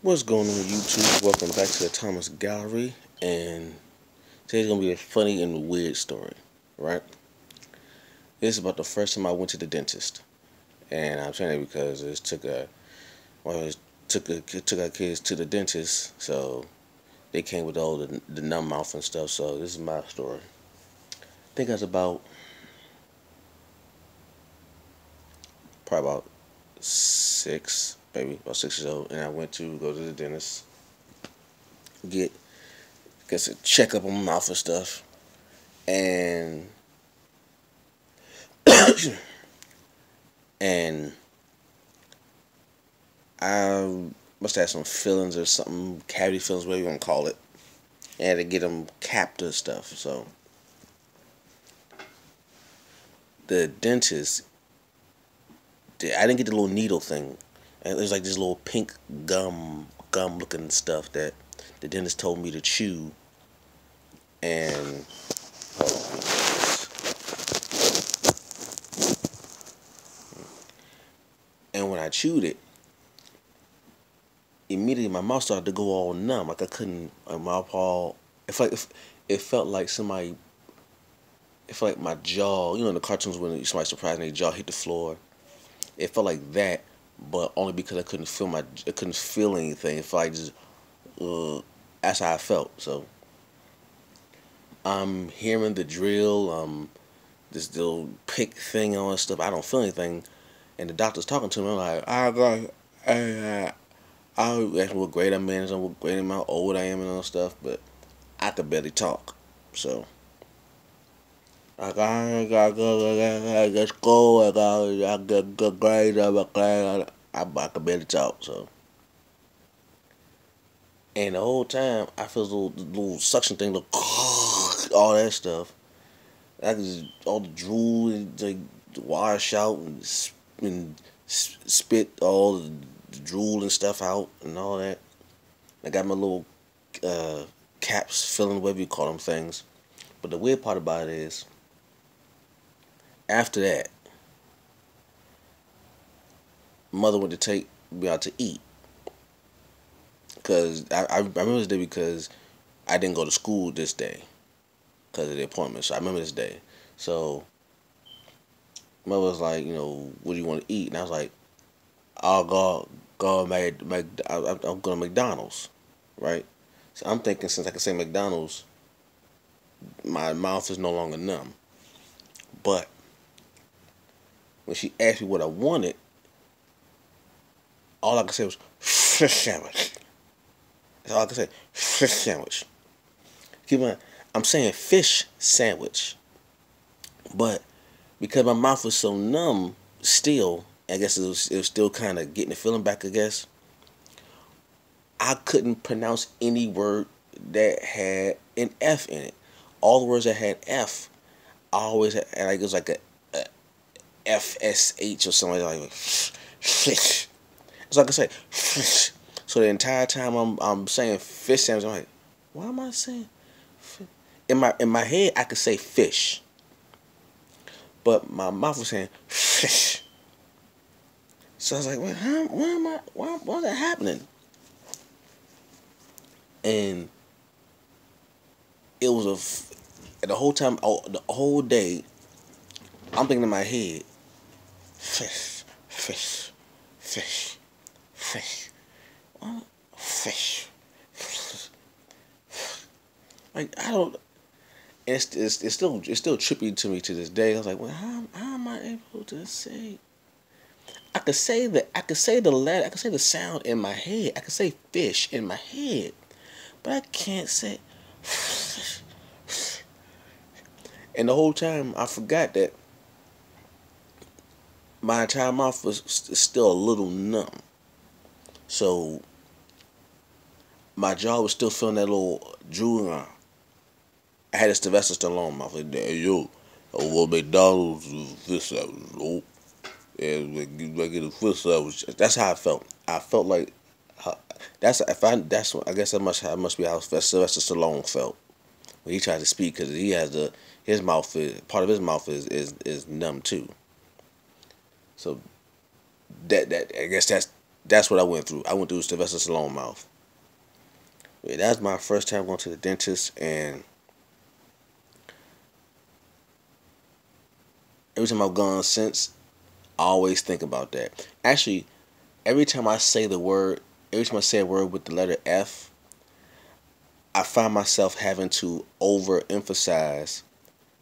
What's going on YouTube? Welcome back to the Thomas Gallery and today's gonna be a funny and weird story, right? This is about the first time I went to the dentist. And I'm saying it because it took a well it took a took our kids to the dentist, so they came with all the the numb mouth and stuff, so this is my story. I think I was about probably about six maybe about six years old, and I went to go to the dentist, get get a checkup on my mouth and stuff, and and I must have some fillings or something, cavity fillings, whatever you want to call it, and to get them capped and stuff. So the dentist, I didn't get the little needle thing there's like this little pink gum gum looking stuff that the dentist told me to chew. And and when I chewed it immediately my mouth started to go all numb. Like I couldn't uh, my mouth all it felt like it felt like somebody it felt like my jaw you know in the cartoons when somebody surprised me jaw hit the floor. It felt like that but only because I couldn't feel my I couldn't feel anything. If I just uh, that's how I felt. So I'm hearing the drill, um, this little pick thing on stuff. I don't feel anything, and the doctor's talking to me. I'm like, I got, I, I ask what grade I'm in, and what grade am I, old I am, and all stuff. But I could barely talk, so. I got, I got, I got school, I got, I got good grades, I got grades, I, I could barely talk, so. And the whole time, I feel the little, little suction thing, the all that stuff. I just, all the drool and like, wash out and, and spit all the, the drool and stuff out and all that. I got my little uh, caps filling, whatever you call them things. But the weird part about it is, after that, mother went to take me out to eat. Cause I, I remember this day because I didn't go to school this day because of the appointment. So I remember this day. So mother was like, you know, what do you want to eat? And I was like, I'll go go make, make I'm going to McDonald's, right? So I'm thinking since I can say McDonald's, my mouth is no longer numb. But when she asked me what I wanted, all I could say was fish sandwich. That's all I could say. Fish sandwich. Keep on. I'm saying fish sandwich. But because my mouth was so numb still, I guess it was, it was still kind of getting the feeling back, I guess. I couldn't pronounce any word that had an F in it. All the words that had F, I always had, like it was like a FSH or something like fish. So like I say, fish. So the entire time I'm I'm saying fish sandwich, I'm like, why am I saying? Fish? In my in my head, I could say fish, but my mouth was saying fish. So I was like, well, how, why am I? Why why is that happening? And it was a the whole time, oh, the whole day, I'm thinking in my head, fish, fish, fish, fish, fish, fish. Like I don't. It's, it's it's still it's still trippy to me to this day. I was like, well, how how am I able to say? I could say that I could say the letter. I could say the sound in my head. I could say fish in my head, but I can't say. And the whole time I forgot that my entire mouth was still a little numb. So my jaw was still feeling that little drooling. I had a Sylvester Stallone mouth. Like, hey, yo, over McDonald's fish sandwich. Oh, and we get a fish sandwich. That's how I felt. I felt like that's if I that's what I guess that must that must be how Sylvester Stallone felt when he tried to speak because he has the his mouth is part of his mouth is is is numb too. So that that I guess that's that's what I went through. I went through Sylvester Stallone mouth. Yeah, that was my first time going to the dentist, and every time I've gone since, I always think about that. Actually, every time I say the word, every time I say a word with the letter F, I find myself having to overemphasize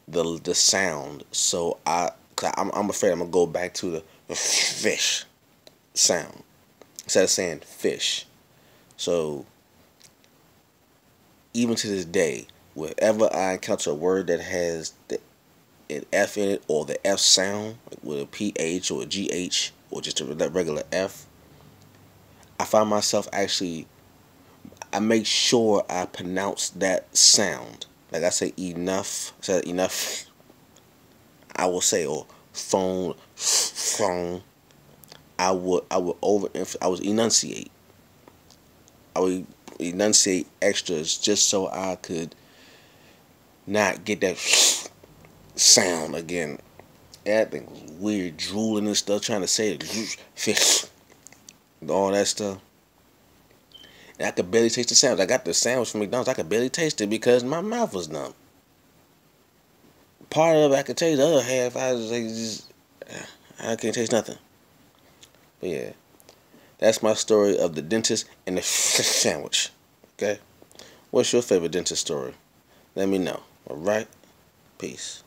the the sound. So I, I'm, I'm afraid I'm gonna go back to the fish sound instead of saying fish. So even to this day, whenever I encounter a word that has the an F in it or the F sound like with a PH or a GH or just a regular F, I find myself actually I make sure I pronounce that sound. Like I say enough, I said enough. I will say or phone, phone. I would I would over if I would enunciate. I would enunciate extras just so I could not get that sound again. That thing was weird, drooling and stuff, trying to say fish, all that stuff. And I could barely taste the sandwich. I got the sandwich from McDonald's. I could barely taste it because my mouth was numb part of it I could taste. The other half, I was like, just, I can't taste nothing. But yeah, that's my story of the dentist and the sandwich. Okay? What's your favorite dentist story? Let me know. All right? Peace.